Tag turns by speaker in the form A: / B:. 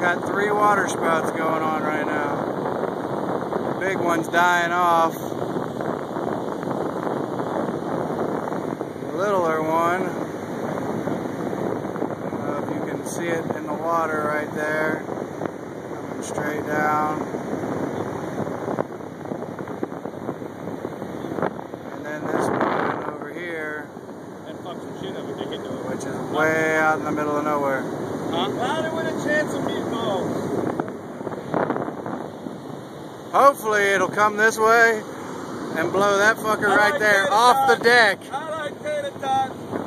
A: Got three water spouts going on right now. The big one's dying off. The littler one, if you can see it in the water right there, coming straight down. Way out in the middle of nowhere.
B: Huh? Do we a chance of being balls?
A: Hopefully it'll come this way and blow that fucker right there off the deck.
B: I like tater tots.